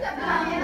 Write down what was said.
tak pernah